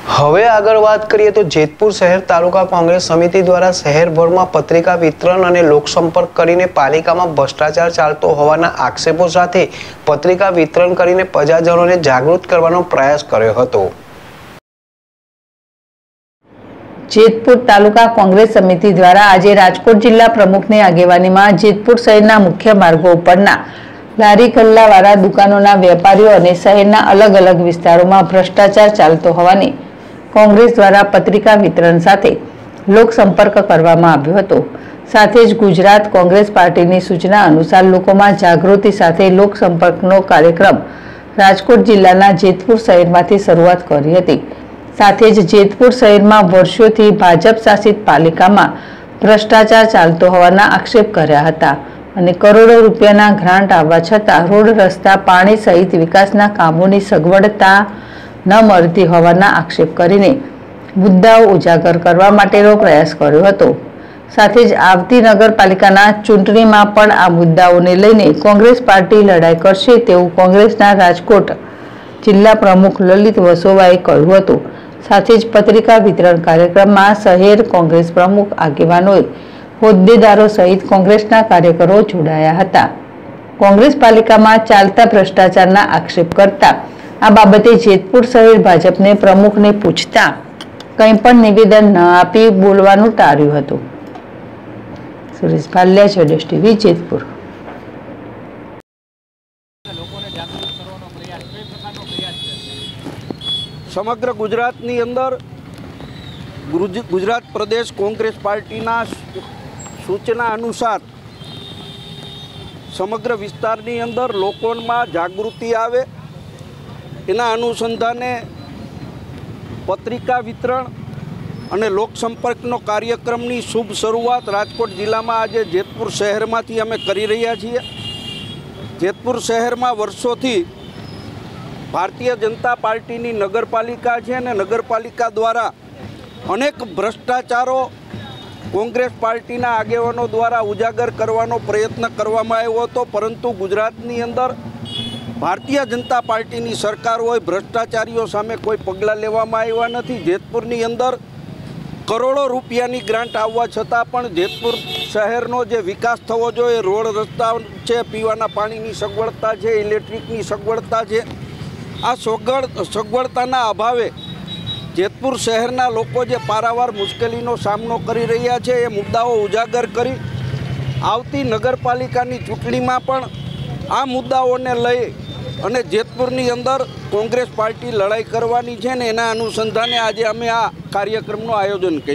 હવે આગળ વાત કરીએ તો જેતપુર શહેર તાલુકા કોંગ્રેસ સમિતિ દ્વારા શહેરભરમાં પત્રિકા વિતરણ અને લોકસંપર્ક કરીને પાલિકામાં ભ્રષ્ટાચાર ચાલતો હોવાના આક્ષેપો સાથે પત્રિકા વિતરણ કરીને પ્રજાજનોને જાગૃત કરવાનો પ્રયાસ કર્યો હતો. જેતપુર તાલુકા કોંગ્રેસ સમિતિ દ્વારા આજે રાજકોટ જિલ્લા પ્રમુખની આગેવાનીમાં જેતપુર શહેરના મુખ્ય માર્ગો ઉપરના લારી ગલ્લાવાળા દુકાનોના વેપારીઓ અને શહેરના અલગ અલગ વિસ્તારોમાં ભ્રષ્ટાચાર ચાલતો હોવાની કોંગ્રેસ દ્વારા પત્રિકા વિતરણ સાથે લોકસંપર્ક કરવામાં આવ્યો હતો. સાથે જ ગુજરાત કોંગ્રેસ પાર્ટીની સૂચના અનુસાર લોકોમાં જાગૃતિ સાથે લોકસંપર્કનો કાર્યક્રમ રાજકોટ જિલ્લાના જેતપુર શહેરમાંથી શરૂઆત કરી હતી. સાથે જ જેતપુર શહેરમાં વર્ષોથી ભાજપ શાસિત પાલિકામાં ભ્રષ્ટાચાર ચાલતો હોવાના આક્ષેપ કર્યા હતા અને કરોડો રૂપિયાના ગ્રાન્ટ આવવા છતાં રોડ રસ્તા, પાણી સહિત વિકાસના કામોની સગવડતા ન મળતી હોવાના આક્ષેપ કરીને મુદ્દાઓ ઉજાગર કરવા માટેનો પ્રયાસ કર્યો હતો. સાથે જ આવતી નગરપાલિકાના ચૂંટણીમાં પણ આ મુદ્દાઓને લઈને કોંગ્રેસ પાર્ટી લડાઈ કરશે તેવું કોંગ્રેસના રાજકોટ જિલ્લા પ્રમુખ લલિત વસોવાએ કહ્યું હતું. સાથે જ પત્રિકા વિતરણ કાર્યક્રમમાં શહેર કોંગ્રેસ પ્રમુખ આગેવાનોએ હોદ્દેદારો સહિત કોંગ્રેસના કાર્યકરો જોડાયા હતા. કોંગ્રેસ પાલિકામાં ચાલતા ભ્રષ્ટાચારના આક્ષેપ કરતા આ બાબતે જેતપુર શહેર ભાજપને પ્રમુખને પૂછતા કંઈ પણ નિવેદન ન આપી બોલવાનું ટાળ્યું હતું. સુરેશ ભાલિયા જડેશ ટીવી, જેતપુર. સમગ્ર ગુજરાતની અંદર ગુજરાત પ્રદેશ કોંગ્રેસ પાર્ટીના સૂચના અનુસાર સમગ્ર વિસ્તારની અંદર લોકોમાં જાગૃતિ આવે એના અનુસંધાને પત્રિકા વિતરણ અને લોકસંપર્કનો કાર્યક્રમની શુભ શરૂઆત રાજકોટ જિલ્લામાં આજે જેતપુર શહેરમાંથી અમે કરી રહ્યા છીએ. જેતપુર શહેરમાં વર્ષોથી ભારતીય જનતા પાર્ટીની નગરપાલિકા છે અને નગરપાલિકા દ્વારા અનેક ભ્રષ્ટાચારો કોંગ્રેસ પાર્ટીના આગેવાનો દ્વારા ઉજાગર કરવાનો પ્રયત્ન કરવામાં આવ્યો હતો, પરંતુ ગુજરાતની અંદર ભારતીય જનતા પાર્ટીની સરકાર હોય, ભ્રષ્ટાચારીઓ સામે કોઈ પગલાં લેવામાં આવ્યા નથી. જેતપુરની અંદર કરોડો રૂપિયાની ગ્રાન્ટ આવવા છતાં પણ જેતપુર શહેરનો જે વિકાસ થવો જોઈએ, રોડ રસ્તા છે, પીવાના પાણીની સગવડતા છે, ઇલેક્ટ્રિકની સગવડતા છે, આ સગવડ, સગવડતાના અભાવે જેતપુર શહેરના લોકો જે પારાવાર મુશ્કેલીનો સામનો કરી રહ્યા છે, એ મુદ્દાઓ ઉજાગર કરી આવતી નગરપાલિકાની ચૂંટણીમાં પણ આ મુદ્દાઓને લઈ અને જેતપુરની અંદર કોંગ્રેસ પાર્ટી લડાઈ કરવાની છે ને એના અનુસંધાને આજે અમે આ કાર્યક્રમનું આયોજન કર્યું.